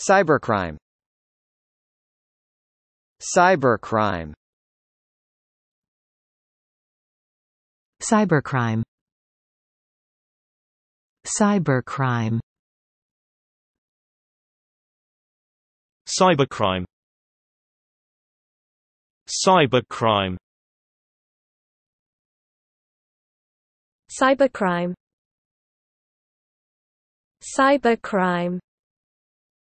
Cybercrime. Cybercrime. Cybercrime. Cybercrime. Cybercrime. Cybercrime. Cybercrime. Cybercrime.